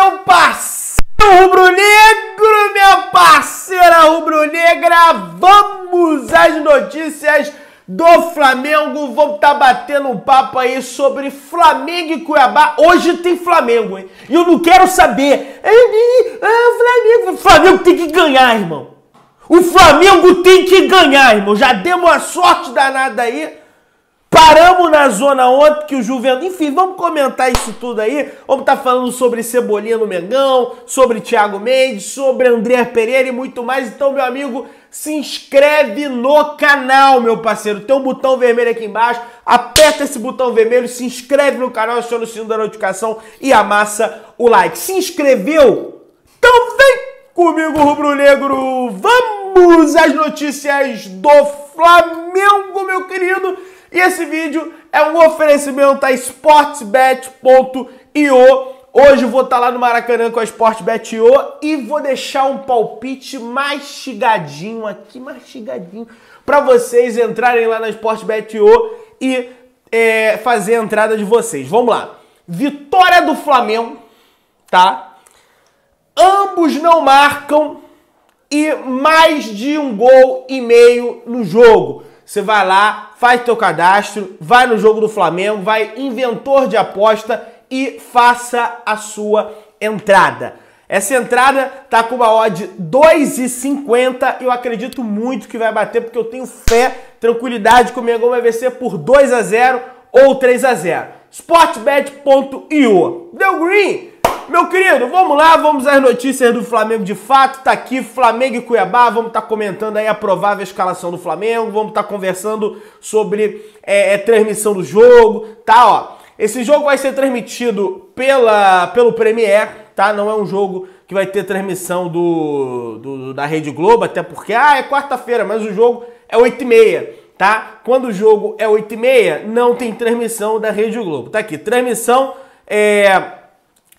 meu parceiro rubro-negro, minha parceira rubro-negra, vamos às notícias do Flamengo. Vamos estar tá batendo um papo aí sobre Flamengo e Cuiabá. Hoje tem Flamengo, hein? E eu não quero saber. Ah, Flamengo. Flamengo tem que ganhar, irmão. O Flamengo tem que ganhar, irmão. Já demos uma sorte danada aí. Paramos na zona ontem que o Juventude. Enfim, vamos comentar isso tudo aí. Vamos estar tá falando sobre Cebolinha no Mengão, sobre Thiago Mendes, sobre André Pereira e muito mais. Então, meu amigo, se inscreve no canal, meu parceiro. Tem um botão vermelho aqui embaixo. Aperta esse botão vermelho, se inscreve no canal, aciona o sino da notificação e amassa o like. Se inscreveu? Então vem comigo, rubro-negro. Vamos às notícias do Flamengo, meu querido. E esse vídeo é um oferecimento a sportsbet.io. Hoje vou estar lá no Maracanã com a Sportsbet.io e vou deixar um palpite mastigadinho aqui, mastigadinho, para vocês entrarem lá na Sportsbet.io e é, fazer a entrada de vocês. Vamos lá. Vitória do Flamengo, tá? Ambos não marcam e mais de um gol e meio no jogo. Você vai lá, faz teu cadastro, vai no jogo do Flamengo, vai inventor de aposta e faça a sua entrada. Essa entrada tá com uma odd 2,50 e eu acredito muito que vai bater porque eu tenho fé, tranquilidade que o Mengão vai vencer por 2 a 0 ou 3 a 0. Sportbet.io. Deu green? Meu querido, vamos lá, vamos às notícias do Flamengo de fato. Tá aqui Flamengo e Cuiabá, vamos estar tá comentando aí a provável escalação do Flamengo, vamos estar tá conversando sobre é, é, transmissão do jogo, tá? Ó, esse jogo vai ser transmitido pela, pelo Premier, tá? Não é um jogo que vai ter transmissão do, do da Rede Globo, até porque, ah, é quarta-feira, mas o jogo é 8h30, tá? Quando o jogo é 8h30, não tem transmissão da Rede Globo. Tá aqui, transmissão é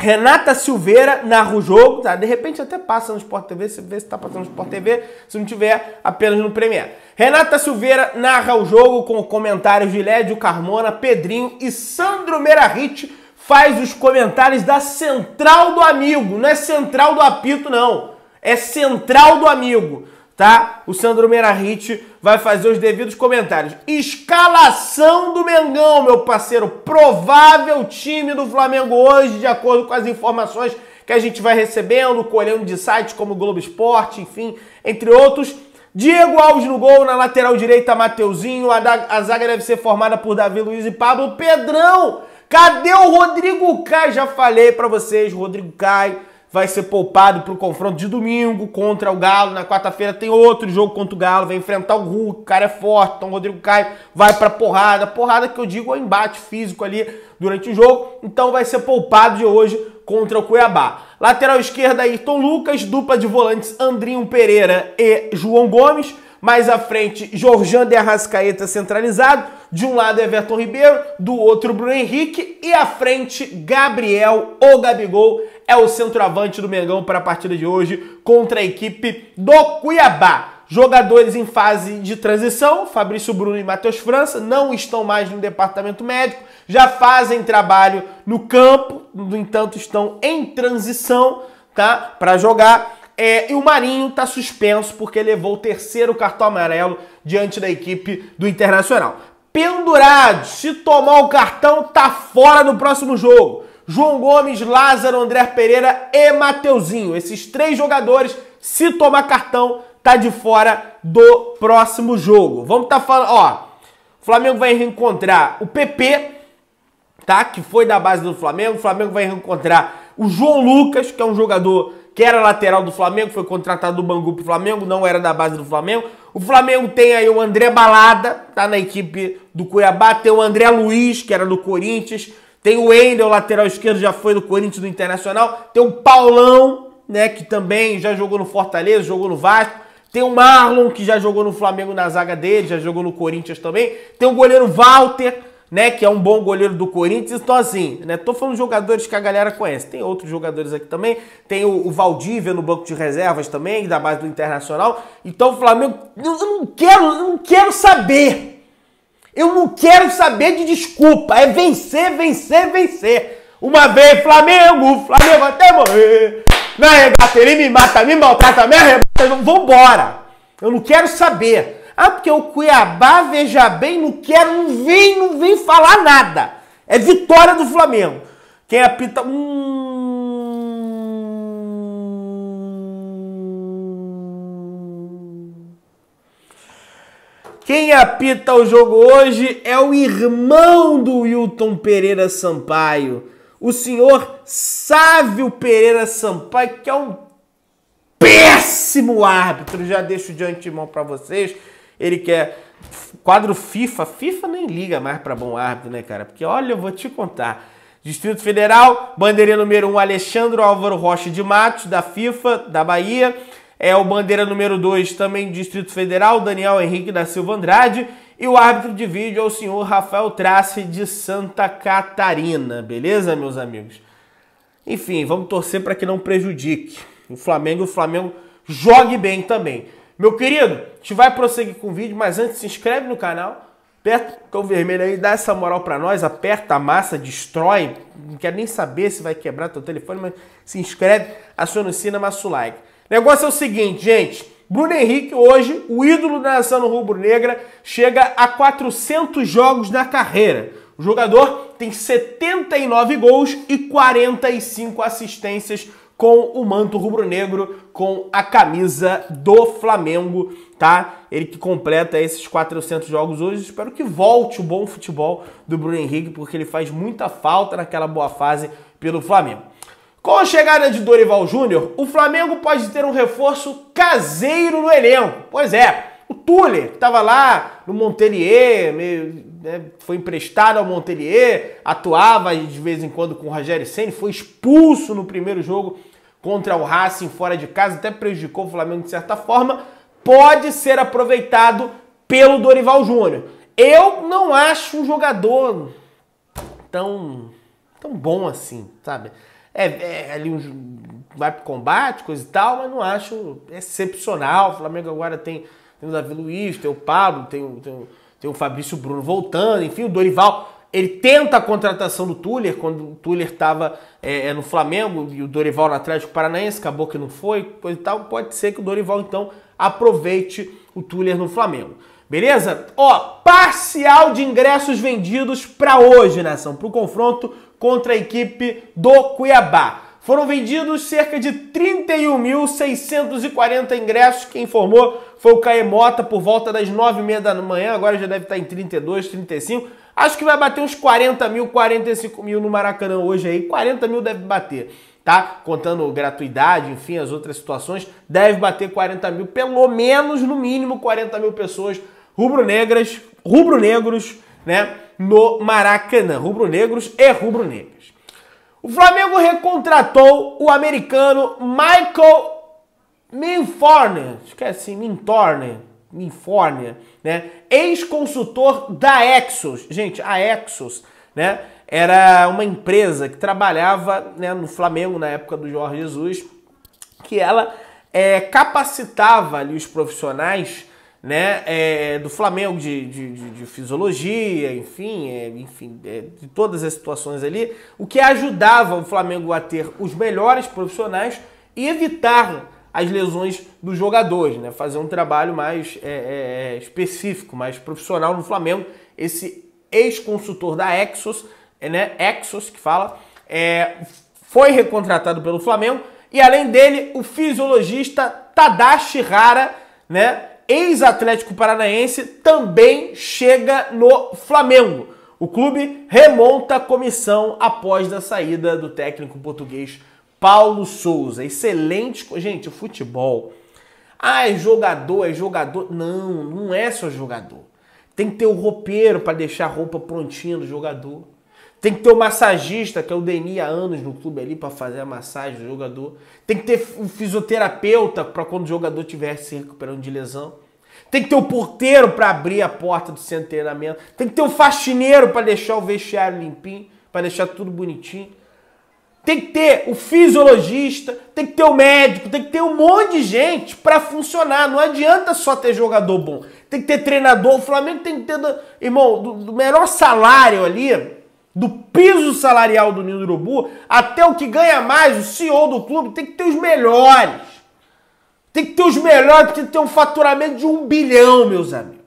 Renata Silveira narra o jogo, tá? De repente até passa no Sport TV, você vê se tá passando no Sport TV, se não tiver, apenas no Premier. Renata Silveira narra o jogo com comentários de Lédio Carmona, Pedrinho e Sandro Merahit faz os comentários da Central do Amigo. Não é Central do Apito, não. É Central do Amigo tá? O Sandro Merahit vai fazer os devidos comentários. Escalação do Mengão, meu parceiro. Provável time do Flamengo hoje, de acordo com as informações que a gente vai recebendo, colhendo de sites como Globo Esporte, enfim, entre outros. Diego Alves no gol, na lateral direita, Mateuzinho. A, a zaga deve ser formada por Davi Luiz e Pablo Pedrão. Cadê o Rodrigo Caio? Já falei para vocês, Rodrigo Caio vai ser poupado para o confronto de domingo contra o Galo. Na quarta-feira tem outro jogo contra o Galo, vai enfrentar o Hulk, o cara é forte, então o Rodrigo Caio vai para porrada. Porrada que eu digo é o embate físico ali durante o jogo, então vai ser poupado de hoje contra o Cuiabá. Lateral esquerda, Ayrton Lucas, dupla de volantes Andrinho Pereira e João Gomes. Mais à frente, Jorjan de Arrascaeta centralizado. De um lado, Everton Ribeiro, do outro, Bruno Henrique. E à frente, Gabriel, o Gabigol, é o centroavante do Mengão para a partida de hoje contra a equipe do Cuiabá. Jogadores em fase de transição, Fabrício Bruno e Matheus França, não estão mais no departamento médico, já fazem trabalho no campo, no entanto estão em transição, tá? Para jogar. É, e o Marinho está suspenso porque levou o terceiro cartão amarelo diante da equipe do Internacional. Pendurado, se tomar o cartão, tá fora no próximo jogo. João Gomes, Lázaro, André Pereira e Mateuzinho. Esses três jogadores, se tomar cartão, tá de fora do próximo jogo. Vamos tá falando, ó, o Flamengo vai reencontrar o PP, tá? Que foi da base do Flamengo. O Flamengo vai reencontrar o João Lucas, que é um jogador que era lateral do Flamengo, foi contratado do Bangu pro Flamengo, não era da base do Flamengo. O Flamengo tem aí o André Balada, tá na equipe do Cuiabá, tem o André Luiz, que era do Corinthians, tem o Wendel, lateral esquerdo, já foi do Corinthians do Internacional, tem o Paulão, né, que também já jogou no Fortaleza, jogou no Vasco. Tem o Marlon, que já jogou no Flamengo na zaga dele, já jogou no Corinthians também. Tem o goleiro Walter, né, que é um bom goleiro do Corinthians. Então, assim, né, tô falando de jogadores que a galera conhece. Tem outros jogadores aqui também. Tem o, o Valdívia no banco de reservas também, da base do Internacional. Então, o Flamengo, eu não quero, eu não quero saber. Eu não quero saber de desculpa. É vencer, vencer, vencer. Uma vez Flamengo, Flamengo até morrer. Na regata ele me mata, me maltrata, me arrebata. Vambora. Eu não quero saber. Ah, porque o Cuiabá, veja bem, não quero, não vem, não vem falar nada. É vitória do Flamengo. Quem apita. Hum... Quem apita o jogo hoje é o irmão do Wilton Pereira Sampaio o senhor Sávio Pereira Sampaio, que é um péssimo árbitro. Já deixo de antemão para vocês. Ele quer quadro FIFA. FIFA nem liga mais para bom árbitro, né, cara? Porque olha, eu vou te contar. Distrito Federal, bandeira número 1, um, Alexandre Álvaro Rocha de Matos, da FIFA, da Bahia. É o bandeira número 2, também Distrito Federal, Daniel Henrique da Silva Andrade. E o árbitro de vídeo é o senhor Rafael Trace de Santa Catarina, beleza, meus amigos? Enfim, vamos torcer para que não prejudique o Flamengo. O Flamengo jogue bem também. Meu querido, a gente vai prosseguir com o vídeo, mas antes se inscreve no canal, aperta o botão vermelho aí, dá essa moral para nós, aperta a massa, destrói, não quer nem saber se vai quebrar teu telefone, mas se inscreve, aciona o sino, massa o like. O negócio é o seguinte, gente, Bruno Henrique, hoje, o ídolo da nação rubro-negra, chega a 400 jogos na carreira. O jogador tem 79 gols e 45 assistências com o manto rubro-negro, com a camisa do Flamengo, tá? Ele que completa esses 400 jogos hoje. Espero que volte o bom futebol do Bruno Henrique, porque ele faz muita falta naquela boa fase pelo Flamengo. Com a chegada de Dorival Júnior, o Flamengo pode ter um reforço caseiro no elenco. Pois é, o Tuller, que estava lá no Montpellier, meio, né, foi emprestado ao Montpellier, atuava de vez em quando com o Rogério Senna, foi expulso no primeiro jogo contra o Racing fora de casa, até prejudicou o Flamengo de certa forma, pode ser aproveitado pelo Dorival Júnior. Eu não acho um jogador tão, tão bom assim, sabe? É, é ali um, vai pro combate, coisa e tal, mas não acho excepcional. O Flamengo agora tem, tem o Davi Luiz, tem o Pablo, tem, tem, tem o Fabrício Bruno voltando, enfim, o Dorival. Ele tenta a contratação do Tuller, quando o Tuller estava é, é, no Flamengo e o Dorival no Atlético Paranaense, acabou que não foi, coisa e tal. Pode ser que o Dorival, então, aproveite o Tuller no Flamengo. Beleza? Ó, parcial de ingressos vendidos para hoje, nação, para o confronto contra a equipe do Cuiabá. Foram vendidos cerca de 31.640 ingressos. Quem informou foi o Caemota por volta das 9h30 da manhã. Agora já deve estar em 32, 35. Acho que vai bater uns 40 mil, 45 mil no Maracanã hoje aí. 40 mil deve bater, tá? Contando gratuidade, enfim, as outras situações. Deve bater 40 mil, pelo menos, no mínimo, 40 mil pessoas rubro-negras, rubro-negros, né? no Maracanã. Rubro-negros e rubro-negras. O Flamengo recontratou o americano Michael Minforne, esquece, Mintorne, Minforne, né? Ex-consultor da Exos. Gente, a Exos, né? Era uma empresa que trabalhava né, no Flamengo na época do Jorge Jesus, que ela é, capacitava ali os profissionais né, é, do Flamengo de, de, de, de fisiologia, enfim, é, enfim é, de todas as situações ali, o que ajudava o Flamengo a ter os melhores profissionais e evitar as lesões dos jogadores, né, fazer um trabalho mais é, é, é, específico, mais profissional no Flamengo. Esse ex-consultor da Exos, né, Exos que fala, foi recontratado pelo Flamengo e além dele o fisiologista Tadashi Hara, né, ex-Atlético Paranaense, também chega no Flamengo. O clube remonta a comissão após a saída do técnico português Paulo Souza. Excelente. Gente, o futebol. Ah, é jogador, é jogador. Não, não é só jogador. Tem que ter o roupeiro para deixar a roupa prontinha do jogador. Tem que ter o massagista, que é o Deni há anos no clube ali para fazer a massagem do jogador. Tem que ter um fisioterapeuta para quando o jogador estiver se recuperando de lesão. Tem que ter o porteiro para abrir a porta do centro de treinamento. Tem que ter o faxineiro para deixar o vestiário limpinho, para deixar tudo bonitinho. Tem que ter o fisiologista, tem que ter o médico, tem que ter um monte de gente para funcionar. Não adianta só ter jogador bom. Tem que ter treinador. O Flamengo tem que ter, irmão, do, do melhor salário ali do piso salarial do Ninho do Urubu até o que ganha mais, o CEO do clube, tem que ter os melhores. Tem que ter os melhores, tem que ter um faturamento de um bilhão, meus amigos.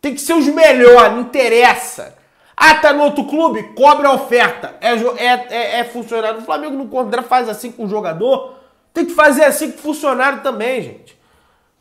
Tem que ser os melhores, não interessa. Ah, tá no outro clube? Cobre a oferta. É, é, é, é funcionário. O Flamengo não contra faz assim com o jogador. Tem que fazer assim com o funcionário também, gente.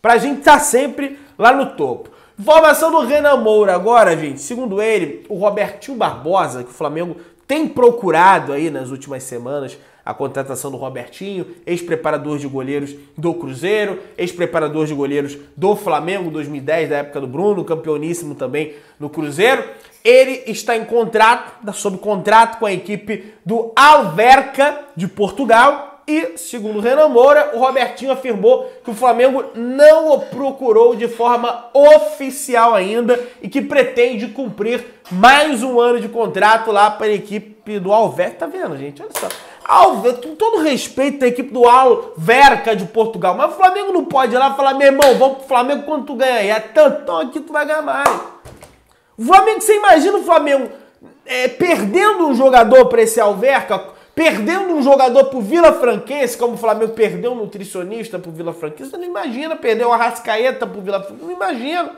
Pra gente estar tá sempre lá no topo. Informação do Renan Moura agora, gente. Segundo ele, o Robertinho Barbosa, que o Flamengo tem procurado aí nas últimas semanas a contratação do Robertinho, ex-preparador de goleiros do Cruzeiro, ex-preparador de goleiros do Flamengo 2010, da época do Bruno, campeoníssimo também no Cruzeiro. Ele está em contrato, sob contrato com a equipe do Alverca de Portugal e, segundo Renan Moura, o Robertinho afirmou que o Flamengo não o procurou de forma oficial ainda e que pretende cumprir mais um ano de contrato lá para a equipe do Alverca. Tá vendo, gente? Olha só. Alverca, com todo respeito à equipe do Alverca de Portugal, mas o Flamengo não pode ir lá e falar, meu irmão, vamos pro Flamengo quando tu ganha aí. É tantão aqui tu vai ganhar mais. O Flamengo, você imagina o Flamengo é, perdendo um jogador para esse Alverca Perdendo um jogador pro Vila Franquense, como o Flamengo perdeu um nutricionista pro Vila Franquense, você não imagina perder uma Rascaeta pro Vila Franquense, não imagina.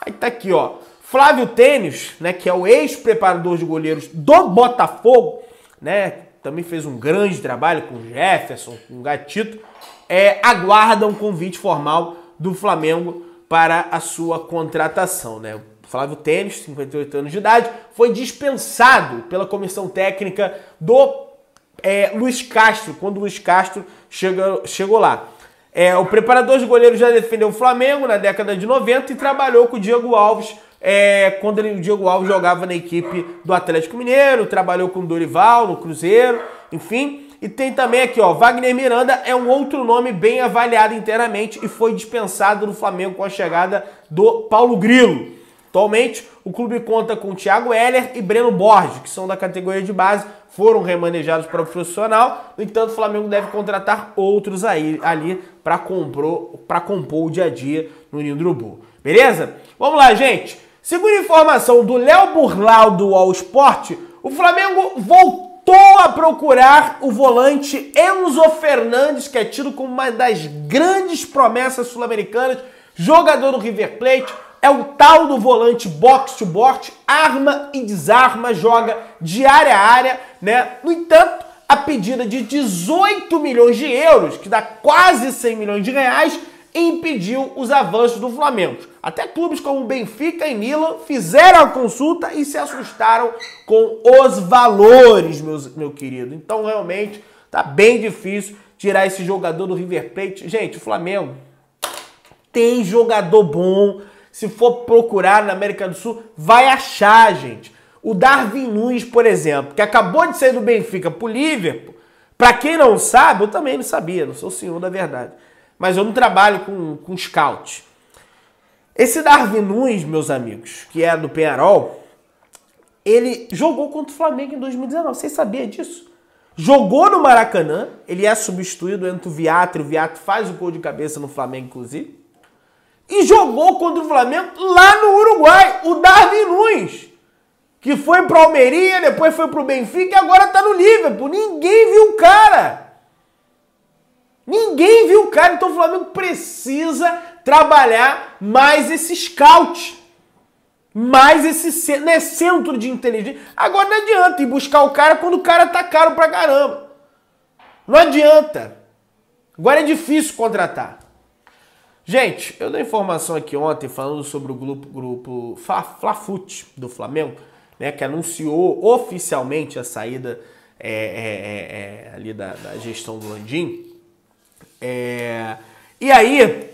Aí tá aqui, ó. Flávio Tênis, né, que é o ex-preparador de goleiros do Botafogo, né, também fez um grande trabalho com Jefferson, com Gatito, é, aguarda um convite formal do Flamengo para a sua contratação, né? Flávio Tênis, 58 anos de idade, foi dispensado pela comissão técnica do é, Luiz Castro, quando o Luiz Castro chegou lá. É, o preparador de goleiro já defendeu o Flamengo na década de 90 e trabalhou com o Diego Alves é, quando ele, o Diego Alves jogava na equipe do Atlético Mineiro, trabalhou com o Dorival no Cruzeiro, enfim. E tem também aqui, ó, Wagner Miranda é um outro nome bem avaliado internamente e foi dispensado no Flamengo com a chegada do Paulo Grilo. Atualmente, o clube conta com Thiago Heller e Breno Borges, que são da categoria de base, foram remanejados para o profissional. No entanto, o Flamengo deve contratar outros aí, ali para compor o dia a dia no Urubu. Beleza? Vamos lá, gente. Segundo informação do Léo Burlau do All Sport, o Flamengo voltou a procurar o volante Enzo Fernandes, que é tido como uma das grandes promessas sul-americanas, jogador do River Plate é o tal do volante box to box, arma e desarma, joga de área a área, né? No entanto, a pedida de 18 milhões de euros, que dá quase 100 milhões de reais, impediu os avanços do Flamengo. Até clubes como Benfica e Milan fizeram a consulta e se assustaram com os valores, meus, meu querido. Então, realmente, tá bem difícil tirar esse jogador do River Plate. Gente, o Flamengo tem jogador bom, se for procurar na América do Sul, vai achar, gente. O Darwin Nunes, por exemplo, que acabou de sair do Benfica pro Liverpool, para quem não sabe, eu também não sabia, não sou o senhor da verdade. Mas eu não trabalho com, com scout. Esse Darwin Nunes, meus amigos, que é do Penharol, ele jogou contra o Flamengo em 2019. Vocês sabiam disso? Jogou no Maracanã, ele é substituído entre o Viatri, o Viatri faz o gol de cabeça no Flamengo, inclusive e jogou contra o Flamengo lá no Uruguai, o Darwin Nunes, que foi para Almeria, depois foi para o Benfica e agora está no Liverpool. Ninguém viu o cara. Ninguém viu o cara, então o Flamengo precisa trabalhar mais esse scout. Mais esse né, centro de inteligência. Agora não adianta ir buscar o cara quando o cara tá caro pra caramba. Não adianta. Agora é difícil contratar. Gente, eu dei informação aqui ontem falando sobre o grupo, grupo Flafute do Flamengo, né, que anunciou oficialmente a saída é, é, é, é, ali da, da, gestão do Landim. É, e aí,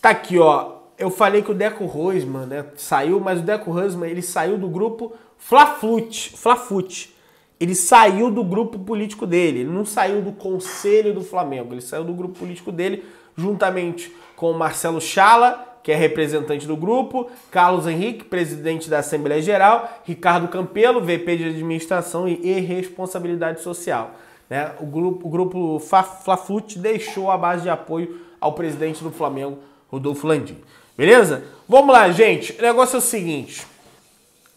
tá aqui, ó. Eu falei que o Deco Rosman né, saiu, mas o Deco Rosman ele saiu do grupo Flafute, Flafute. Ele saiu do grupo político dele, ele não saiu do conselho do Flamengo, ele saiu do grupo político dele juntamente com Marcelo Chala, que é representante do grupo, Carlos Henrique, presidente da Assembleia Geral, Ricardo Campelo, VP de Administração e Responsabilidade Social. Né? O grupo, o grupo Flafute deixou a base de apoio ao presidente do Flamengo, Rodolfo Landim. Beleza? Vamos lá, gente. O negócio é o seguinte: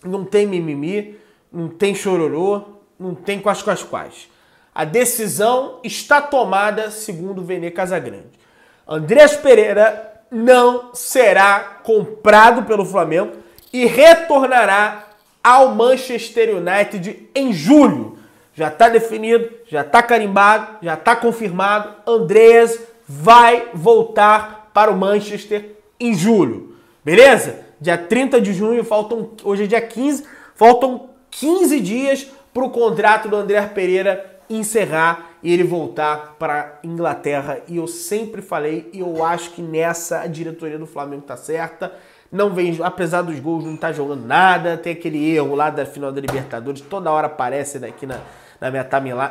não tem mimimi, não tem chororô, não tem quais quais quais. A decisão está tomada segundo o Vene Casagrande. Andrés Pereira não será comprado pelo Flamengo e retornará ao Manchester United em julho. Já está definido, já está carimbado, já está confirmado. Andreas vai voltar para o Manchester em julho. Beleza? Dia 30 de junho, faltam hoje é dia 15, faltam 15 dias para o contrato do André Pereira encerrar e ele voltar para Inglaterra. E eu sempre falei, e eu acho que nessa a diretoria do Flamengo tá certa. Não vem, apesar dos gols, não tá jogando nada. Tem aquele erro lá da final da Libertadores, toda hora aparece aqui na, na, minha,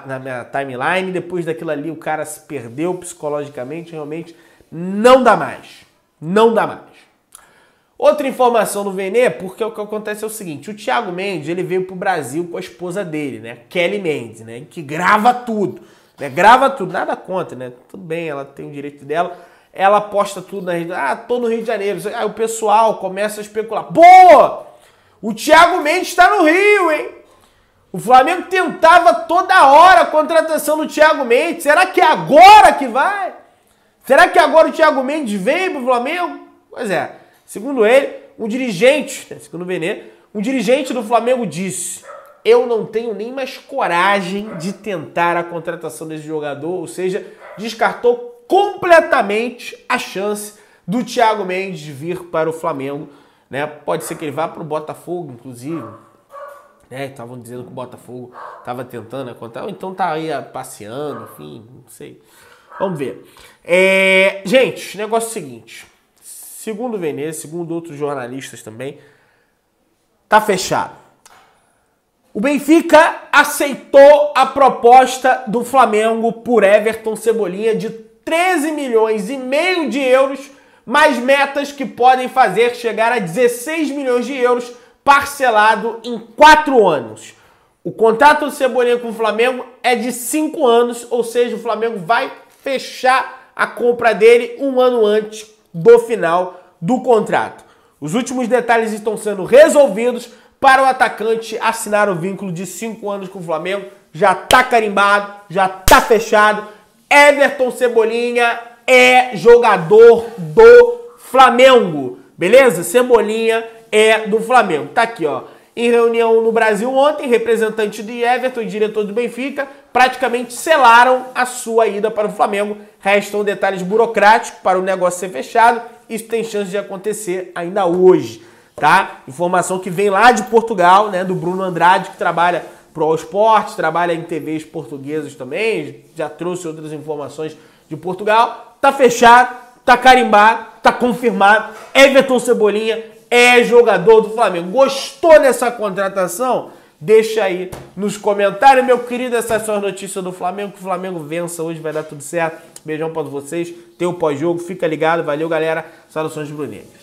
na minha timeline. Depois daquilo ali, o cara se perdeu psicologicamente. Realmente não dá mais. Não dá mais. Outra informação do Vene, porque o que acontece é o seguinte, o Thiago Mendes, ele veio pro Brasil com a esposa dele, né, Kelly Mendes, né, que grava tudo, né, grava tudo, nada contra, né, tudo bem, ela tem o direito dela, ela posta tudo na rede, ah, tô no Rio de Janeiro, aí o pessoal começa a especular, pô, o Thiago Mendes está no Rio, hein, o Flamengo tentava toda hora a contratação do Thiago Mendes, será que é agora que vai? Será que agora o Thiago Mendes vem pro Flamengo? Pois é, Segundo ele, um dirigente, né, segundo o Benê, um dirigente do Flamengo disse: Eu não tenho nem mais coragem de tentar a contratação desse jogador, ou seja, descartou completamente a chance do Thiago Mendes vir para o Flamengo. Né? Pode ser que ele vá para o Botafogo, inclusive. Né? Estavam dizendo que o Botafogo estava tentando né, contar, então tá aí passeando, enfim, não sei. Vamos ver. É... Gente, negócio é o seguinte. Segundo Veneza, segundo outros jornalistas também, tá fechado. O Benfica aceitou a proposta do Flamengo por Everton Cebolinha de 13 milhões e meio de euros, mais metas que podem fazer chegar a 16 milhões de euros parcelado em 4 anos. O contrato do Cebolinha com o Flamengo é de 5 anos, ou seja, o Flamengo vai fechar a compra dele um ano antes do final do contrato. Os últimos detalhes estão sendo resolvidos para o atacante assinar o vínculo de 5 anos com o Flamengo. Já está carimbado, já está fechado. Everton Cebolinha é jogador do Flamengo. Beleza? Cebolinha é do Flamengo. Tá aqui, ó. Em reunião no Brasil ontem, representante de Everton e diretor do Benfica praticamente selaram a sua ida para o Flamengo. Restam detalhes burocráticos para o negócio ser fechado. Isso tem chance de acontecer ainda hoje, tá? Informação que vem lá de Portugal, né, do Bruno Andrade, que trabalha pro All Sport, trabalha em TVs portuguesas também, já trouxe outras informações de Portugal. Tá fechado, tá carimbado, tá confirmado. Everton Cebolinha é jogador do Flamengo. Gostou dessa contratação? Deixa aí nos comentários, meu querido, essas são as notícias do Flamengo. Que o Flamengo vença hoje, vai dar tudo certo. Beijão para vocês. Tem o pós-jogo, fica ligado. Valeu, galera. Saudações Bruninho.